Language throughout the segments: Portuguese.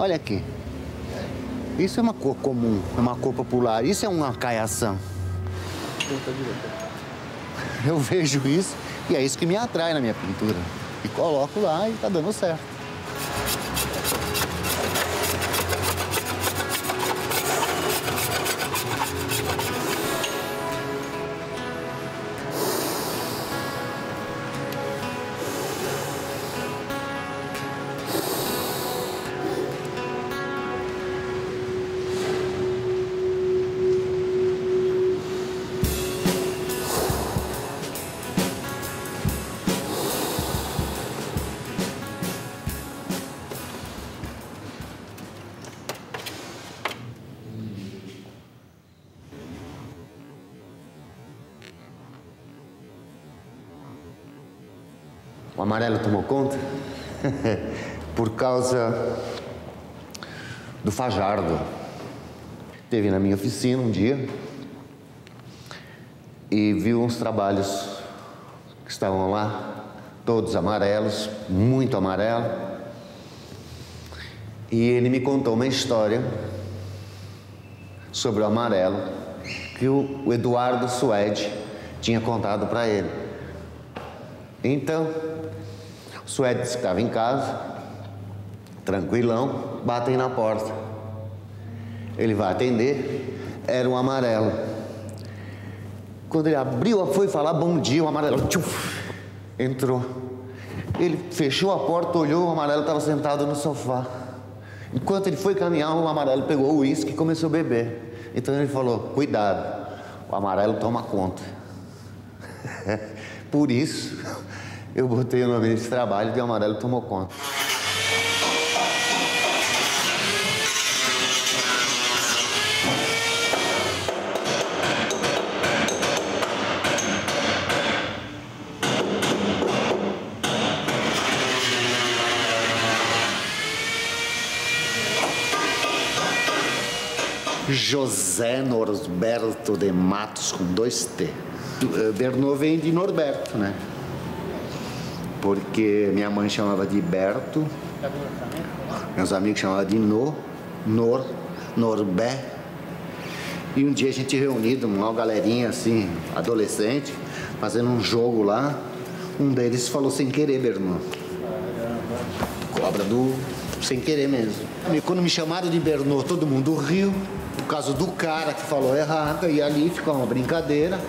Olha aqui. Isso é uma cor comum, é uma cor popular. Isso é uma caiação. Eu vejo isso e é isso que me atrai na minha pintura. E coloco lá e tá dando certo. O amarelo tomou conta? Por causa do Fajardo. Teve na minha oficina um dia e viu uns trabalhos que estavam lá, todos amarelos, muito amarelo. E ele me contou uma história sobre o amarelo que o Eduardo Suede tinha contado para ele. Então, Suede estava em casa, tranquilão, batem na porta. Ele vai atender, era um amarelo. Quando ele abriu, foi falar bom dia, o amarelo tchuf, entrou. Ele fechou a porta, olhou, o amarelo estava sentado no sofá. Enquanto ele foi caminhar, o amarelo pegou o uísque e começou a beber. Então ele falou: Cuidado, o amarelo toma conta. Por isso, eu botei o nome desse trabalho de Amarelo Tomou Conta. José Norberto de Matos, com dois T. Bernô vem de Norberto, né? Porque minha mãe chamava de Berto, meus amigos chamavam de No, Nor, Norbé. E um dia a gente reunido, uma galerinha assim, adolescente, fazendo um jogo lá. Um deles falou sem querer, Bernô. Cobra do sem querer mesmo. E quando me chamaram de Bernô, todo mundo riu por causa do cara que falou errado, e ali ficou uma brincadeira.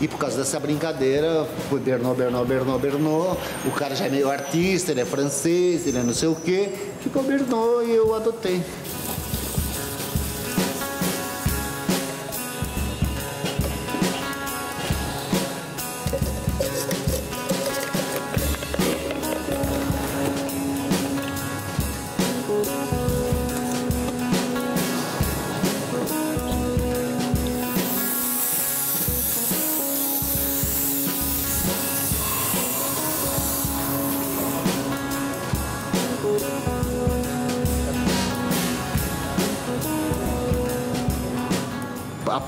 E por causa dessa brincadeira, foi Bernot, Bernot, Bernot, Bernot. O cara já é meio artista, ele é francês, ele é não sei o quê. Ficou Bernot e eu adotei.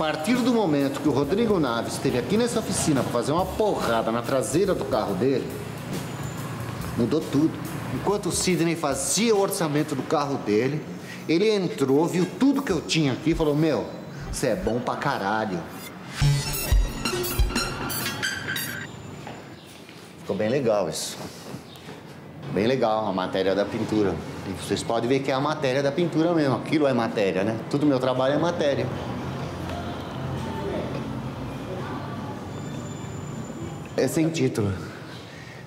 Partir do momento que o Rodrigo Naves esteve aqui nessa oficina para fazer uma porrada na traseira do carro dele, mudou tudo. Enquanto o Sidney fazia o orçamento do carro dele, ele entrou, viu tudo que eu tinha aqui e falou: Meu, você é bom pra caralho. Ficou bem legal isso. Bem legal a matéria da pintura. E vocês podem ver que é a matéria da pintura mesmo. Aquilo é matéria, né? Tudo meu trabalho é matéria. É sem título.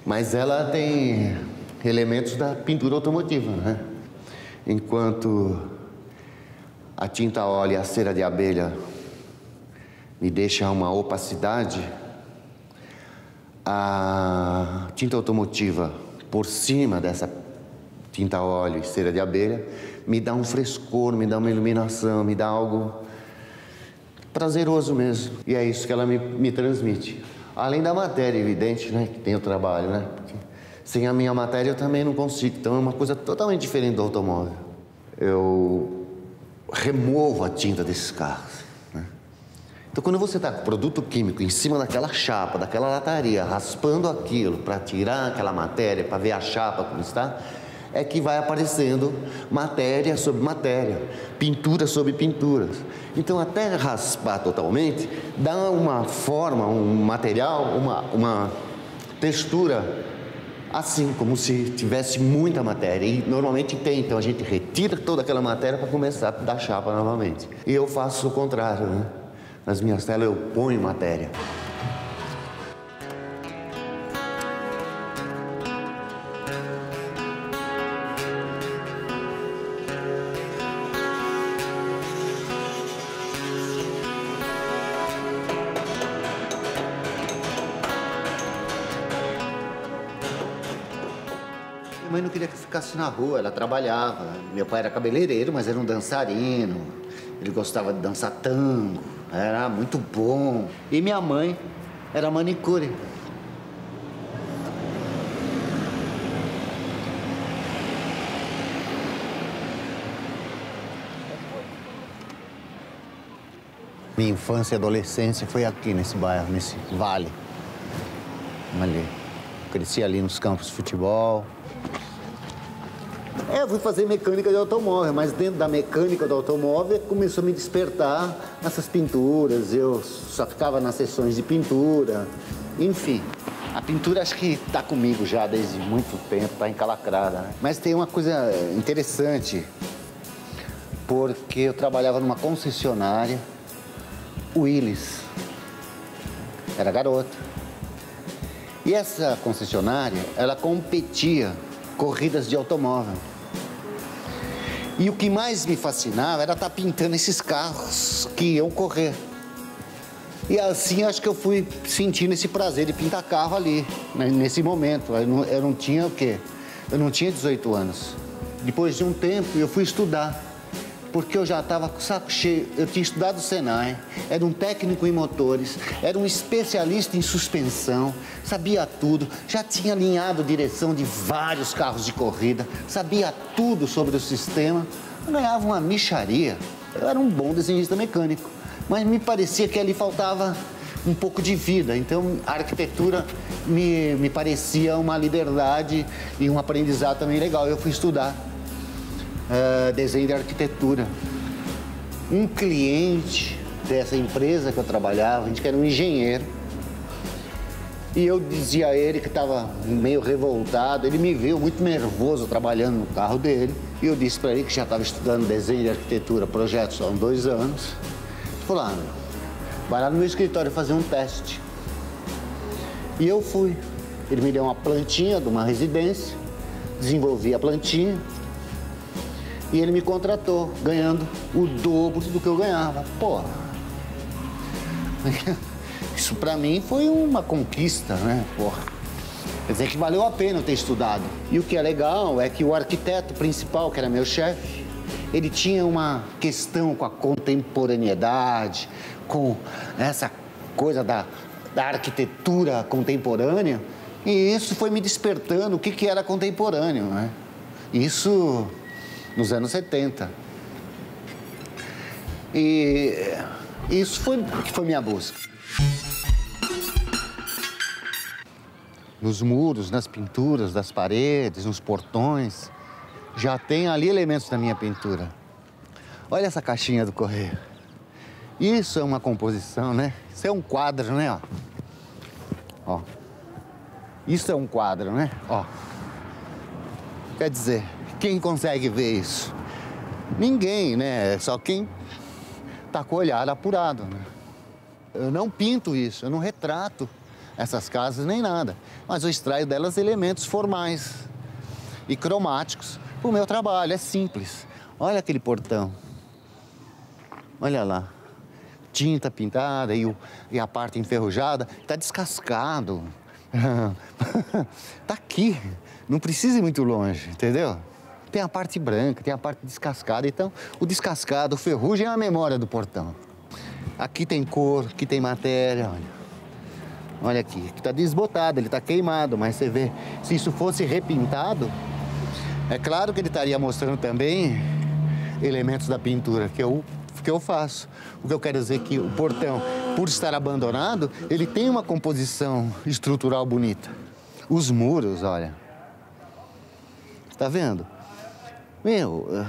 Mas ela tem elementos da pintura automotiva, né? Enquanto a tinta óleo e a cera de abelha me deixam uma opacidade, a tinta automotiva por cima dessa tinta óleo e cera de abelha me dá um frescor, me dá uma iluminação, me dá algo prazeroso mesmo. E é isso que ela me, me transmite. Além da matéria, evidente, né? Que tem o trabalho, né? Porque sem a minha matéria eu também não consigo. Então é uma coisa totalmente diferente do automóvel. Eu removo a tinta desses carros. Né? Então quando você está com produto químico em cima daquela chapa, daquela lataria, raspando aquilo para tirar aquela matéria, para ver a chapa como está, é que vai aparecendo matéria sobre matéria, pintura sobre pinturas. Então, até raspar totalmente, dá uma forma, um material, uma, uma textura assim, como se tivesse muita matéria. E normalmente tem, então a gente retira toda aquela matéria para começar a dar chapa novamente. E eu faço o contrário, né? Nas minhas telas eu ponho matéria. Na rua, ela trabalhava. Meu pai era cabeleireiro, mas era um dançarino. Ele gostava de dançar tango, era muito bom. E minha mãe era manicure. Minha infância e adolescência foi aqui nesse bairro, nesse vale. Ali. Cresci ali nos campos de futebol, é, eu fui fazer mecânica de automóvel, mas dentro da mecânica do automóvel começou a me despertar essas pinturas. Eu só ficava nas sessões de pintura, enfim. A pintura acho que está comigo já desde muito tempo, está encalacrada. Né? Mas tem uma coisa interessante, porque eu trabalhava numa concessionária, Willis. Era garoto. E essa concessionária, ela competia corridas de automóvel. E o que mais me fascinava era estar tá pintando esses carros que iam correr. E assim acho que eu fui sentindo esse prazer de pintar carro ali, né, nesse momento. Eu não, eu não tinha o quê? Eu não tinha 18 anos. Depois de um tempo eu fui estudar porque eu já estava com saco cheio. Eu tinha estudado o Senai, era um técnico em motores, era um especialista em suspensão, sabia tudo, já tinha alinhado direção de vários carros de corrida, sabia tudo sobre o sistema. Eu ganhava uma micharia. Eu era um bom desenhista mecânico, mas me parecia que ali faltava um pouco de vida. Então, a arquitetura me, me parecia uma liberdade e um aprendizado também legal. Eu fui estudar uh, desenho de arquitetura. Um cliente dessa empresa que eu trabalhava, a gente era um engenheiro, e eu dizia a ele que estava meio revoltado, ele me viu muito nervoso trabalhando no carro dele, e eu disse para ele que já estava estudando desenho de arquitetura, projetos há dois anos. Ele falou, ah, vai lá no meu escritório fazer um teste. E eu fui. Ele me deu uma plantinha de uma residência, desenvolvi a plantinha, e ele me contratou, ganhando o dobro do que eu ganhava. Porra. Isso para mim foi uma conquista, né? Porra. Quer dizer que valeu a pena eu ter estudado. E o que é legal é que o arquiteto principal, que era meu chefe, ele tinha uma questão com a contemporaneidade, com essa coisa da, da arquitetura contemporânea. E isso foi me despertando o que, que era contemporâneo, né? Isso nos anos 70. E isso foi que foi minha busca. Nos muros, nas pinturas das paredes, nos portões, já tem ali elementos da minha pintura. Olha essa caixinha do correio. Isso é uma composição, né? Isso é um quadro, né? Ó. Isso é um quadro, né? Ó. Quer dizer, quem consegue ver isso? Ninguém, né? Só quem tá com o olhar apurado. Né? Eu não pinto isso, eu não retrato essas casas nem nada, mas eu extraio delas elementos formais e cromáticos. O meu trabalho é simples. Olha aquele portão. Olha lá. Tinta pintada e, o, e a parte enferrujada. Está descascado. Está aqui. Não precisa ir muito longe, entendeu? Tem a parte branca, tem a parte descascada. Então, o descascado, o ferrugem é a memória do portão. Aqui tem cor, aqui tem matéria, olha. Olha aqui, aqui está desbotado, ele está queimado, mas você vê, se isso fosse repintado, é claro que ele estaria mostrando também elementos da pintura que eu, que eu faço. O que eu quero dizer é que o portão, por estar abandonado, ele tem uma composição estrutural bonita. Os muros, olha, Tá vendo? Meu, eh,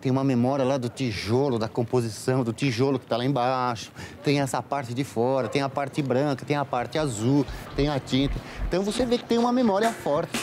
tem uma memória lá do tijolo, da composição do tijolo que tá lá embaixo. Tem essa parte de fora, tem a parte branca, tem a parte azul, tem a tinta. Então você vê que tem uma memória forte.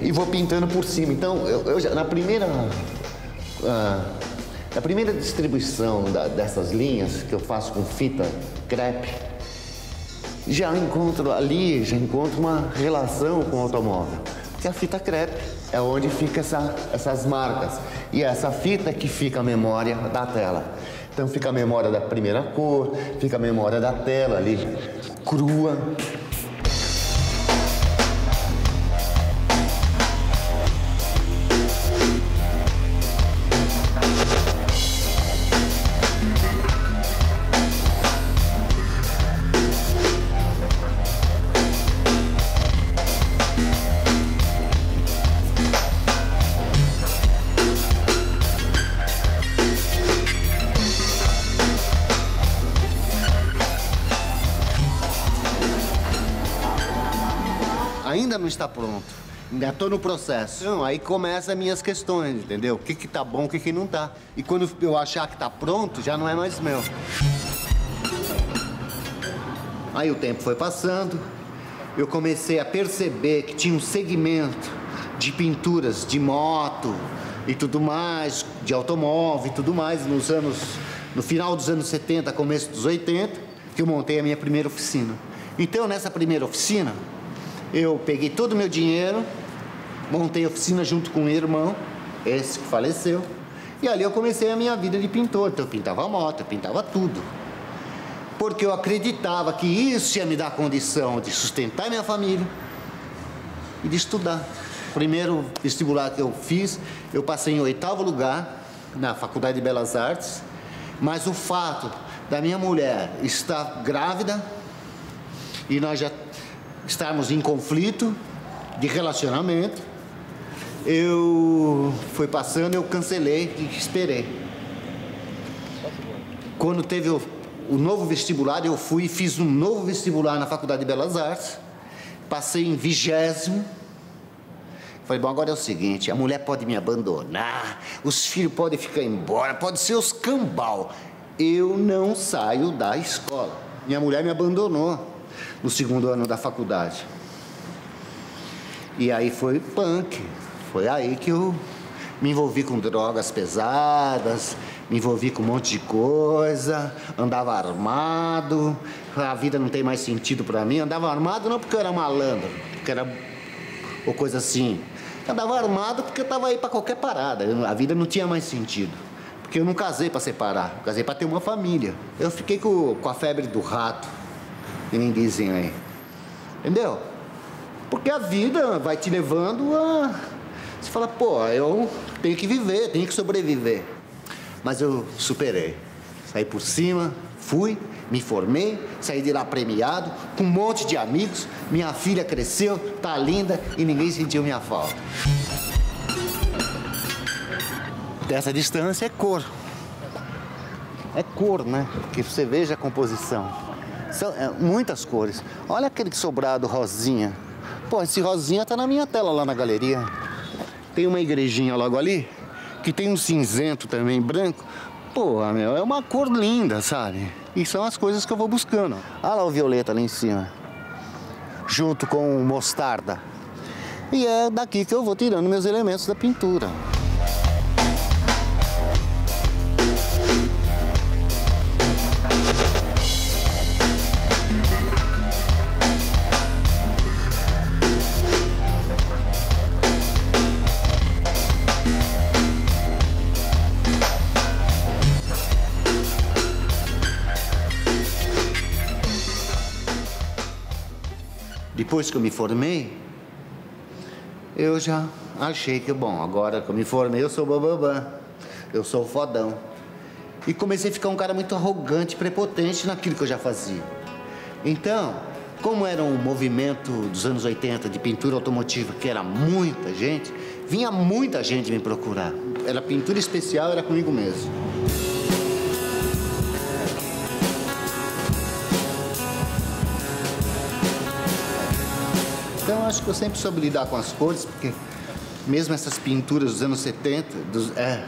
E vou pintando por cima. Então, eu, eu já, na primeira. Ah, na primeira distribuição da, dessas linhas que eu faço com fita crepe, já encontro ali, já encontro uma relação com o automóvel. Porque a fita crepe é onde fica essa, essas marcas. E é essa fita que fica a memória da tela. Então fica a memória da primeira cor, fica a memória da tela ali, crua, não está pronto. Ainda estou no processo. Não, aí começam as minhas questões, entendeu? O que que tá bom, o que que não tá. E quando eu achar que tá pronto, já não é mais meu. Aí o tempo foi passando, eu comecei a perceber que tinha um segmento de pinturas de moto e tudo mais, de automóvel e tudo mais, nos anos, no final dos anos 70, começo dos 80, que eu montei a minha primeira oficina. Então, nessa primeira oficina, eu peguei todo o meu dinheiro, montei oficina junto com o irmão, esse que faleceu, e ali eu comecei a minha vida de pintor. Então eu pintava moto, eu pintava tudo. Porque eu acreditava que isso ia me dar condição de sustentar minha família e de estudar. Primeiro vestibular que eu fiz, eu passei em oitavo lugar na Faculdade de Belas Artes, mas o fato da minha mulher estar grávida e nós já estarmos em conflito de relacionamento, eu fui passando, eu cancelei e esperei. Quando teve o, o novo vestibular, eu fui e fiz um novo vestibular na Faculdade de Belas Artes, passei em vigésimo. Falei, bom, agora é o seguinte, a mulher pode me abandonar, os filhos podem ficar embora, pode ser os cambal. Eu não saio da escola. Minha mulher me abandonou no segundo ano da faculdade. E aí foi punk. Foi aí que eu me envolvi com drogas pesadas, me envolvi com um monte de coisa, andava armado, a vida não tem mais sentido para mim. Andava armado não porque eu era malandro, porque era ou coisa assim. Andava armado porque eu tava aí para qualquer parada. A vida não tinha mais sentido. Porque eu não casei para separar, casei para ter uma família. Eu fiquei com, com a febre do rato dizem aí. Entendeu? Porque a vida vai te levando a. Você fala, pô, eu tenho que viver, tenho que sobreviver. Mas eu superei. Saí por cima, fui, me formei, saí de lá premiado, com um monte de amigos. Minha filha cresceu, tá linda e ninguém sentiu minha falta. Dessa distância é cor. É cor, né? Que você veja a composição. São é, muitas cores. Olha aquele sobrado rosinha. Pô, esse rosinha tá na minha tela lá na galeria. Tem uma igrejinha logo ali, que tem um cinzento também branco. Pô, meu, é uma cor linda, sabe? E são as coisas que eu vou buscando. Olha lá o violeta ali em cima. Junto com o mostarda. E é daqui que eu vou tirando meus elementos da pintura. Depois que eu me formei, eu já achei que, bom, agora que eu me formei, eu sou bababã, eu sou fodão. E comecei a ficar um cara muito arrogante, prepotente naquilo que eu já fazia. Então, como era um movimento dos anos 80 de pintura automotiva, que era muita gente, vinha muita gente me procurar. Era pintura especial, era comigo mesmo. Acho que eu sempre soube lidar com as cores, porque mesmo essas pinturas dos anos 70, dos, é,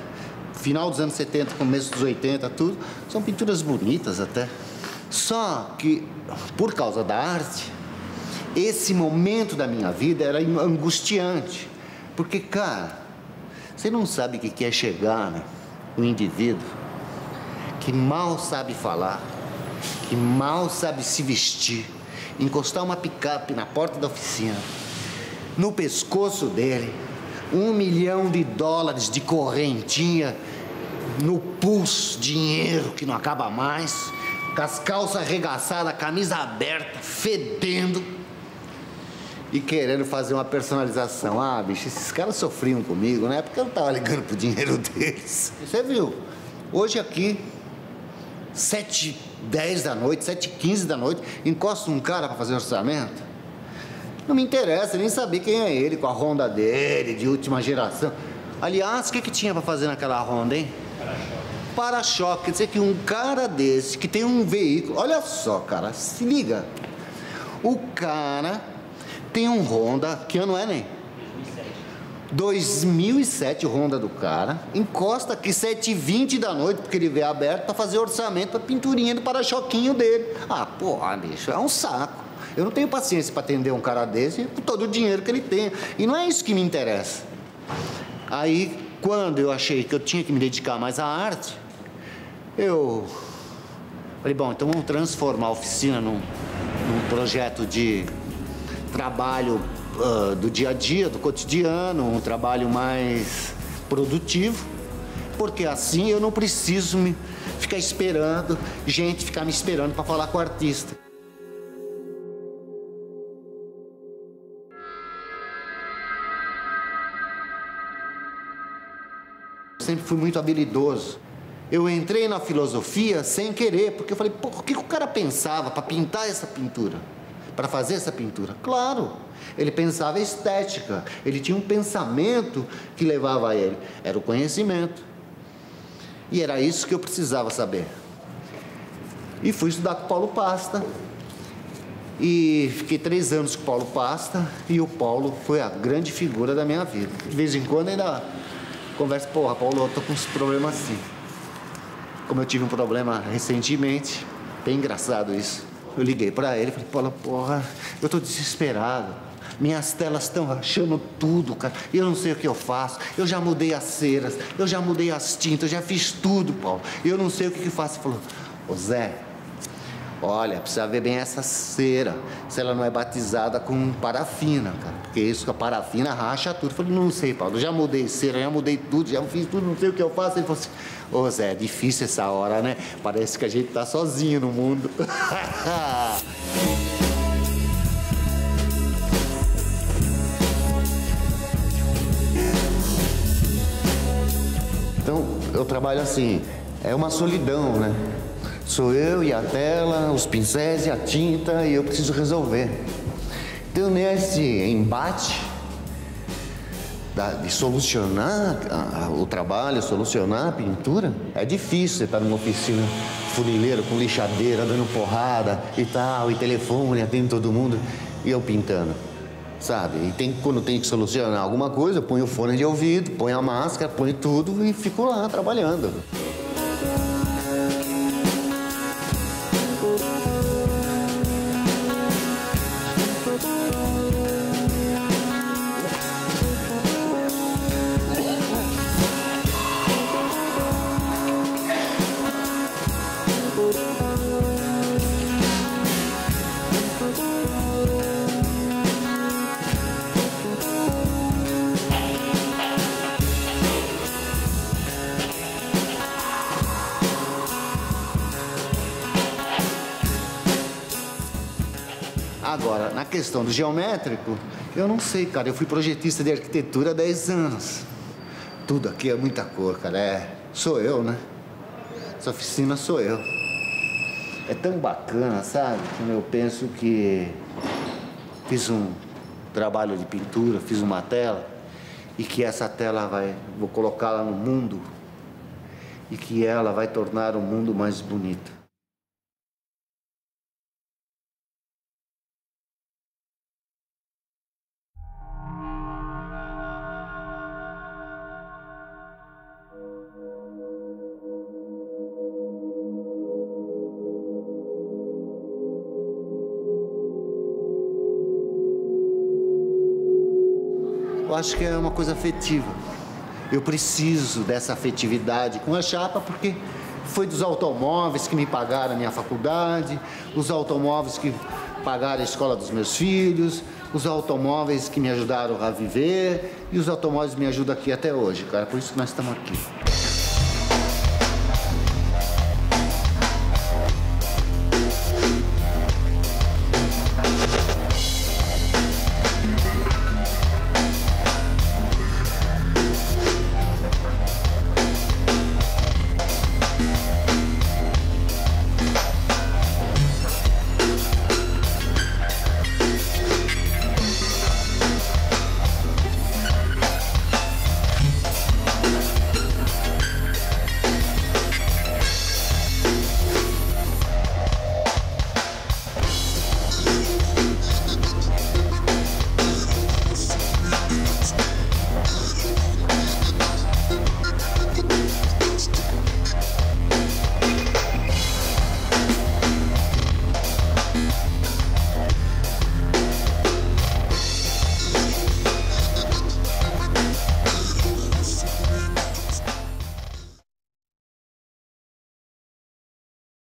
final dos anos 70, começo dos 80, tudo, são pinturas bonitas até. Só que, por causa da arte, esse momento da minha vida era angustiante. Porque, cara, você não sabe o que é chegar, né? Um indivíduo que mal sabe falar, que mal sabe se vestir, encostar uma picape na porta da oficina, no pescoço dele, um milhão de dólares de correntinha no pulso, dinheiro que não acaba mais, com as calças arregaçadas, a camisa aberta, fedendo e querendo fazer uma personalização. Ah, bicho, esses caras sofriam comigo, né? Porque eu não tava ligando pro dinheiro deles. Você viu? Hoje aqui, sete, dez da noite, sete, quinze da noite, encosta um cara para fazer orçamento. Não me interessa nem saber quem é ele, com a Honda dele, de última geração. Aliás, o que, que tinha para fazer naquela Honda, hein? Para-choque. Quer dizer que um cara desse, que tem um veículo... Olha só, cara, se liga. O cara tem um Honda, que ano é, nem? 2007 o Honda do cara, encosta aqui 7h20 da noite, porque ele vê aberto, para fazer orçamento para pinturinha do para-choquinho dele. Ah, porra, bicho, é um saco. Eu não tenho paciência para atender um cara desse com todo o dinheiro que ele tem. E não é isso que me interessa. Aí, quando eu achei que eu tinha que me dedicar mais à arte, eu falei, bom, então vamos transformar a oficina num, num projeto de trabalho uh, do dia a dia, do cotidiano, um trabalho mais produtivo, porque assim eu não preciso me ficar esperando, gente ficar me esperando para falar com o artista. sempre fui muito habilidoso. Eu entrei na filosofia sem querer, porque eu falei, o que o cara pensava para pintar essa pintura? Para fazer essa pintura? Claro, ele pensava estética, ele tinha um pensamento que levava a ele, era o conhecimento. E era isso que eu precisava saber. E fui estudar com Paulo Pasta. E fiquei três anos com Paulo Pasta. E o Paulo foi a grande figura da minha vida. De vez em quando ainda conversa, porra, Paulo, eu tô com uns problemas assim. Como eu tive um problema recentemente, bem engraçado isso. Eu liguei para ele e falei, Paulo, porra, eu tô desesperado. Minhas telas estão rachando tudo, cara. Eu não sei o que eu faço. Eu já mudei as ceras, eu já mudei as tintas, eu já fiz tudo, Paulo. Eu não sei o que, que faço. Ele falou, ô Zé, Olha, precisa ver bem essa cera, se ela não é batizada com parafina, cara. Porque isso com a parafina racha tudo. Eu falei, não sei, Paulo, já mudei cera, já mudei tudo, já fiz tudo, não sei o que eu faço. Ele falou assim, ô oh, Zé, é difícil essa hora, né? Parece que a gente tá sozinho no mundo. então, eu trabalho assim, é uma solidão, né? Sou eu e a tela, os pincéis e a tinta e eu preciso resolver. Então, nesse embate da, de solucionar a, a, o trabalho, solucionar a pintura, é difícil você estar numa oficina funileira com lixadeira, dando porrada e tal, e telefone, atende todo mundo, e eu pintando. Sabe? E tem, quando tem que solucionar alguma coisa, ponho o fone de ouvido, ponho a máscara, ponho tudo e fico lá trabalhando. Questão do geométrico, eu não sei, cara. Eu fui projetista de arquitetura há 10 anos. Tudo aqui é muita cor, cara. É, sou eu, né? Essa oficina sou eu. É tão bacana, sabe? Quando eu penso que fiz um trabalho de pintura, fiz uma tela e que essa tela vai, vou colocá-la no mundo e que ela vai tornar o mundo mais bonito. Eu acho que é uma coisa afetiva. Eu preciso dessa afetividade com a chapa porque foi dos automóveis que me pagaram a minha faculdade, os automóveis que pagaram a escola dos meus filhos, os automóveis que me ajudaram a viver e os automóveis me ajudam aqui até hoje, cara. Por isso que nós estamos aqui.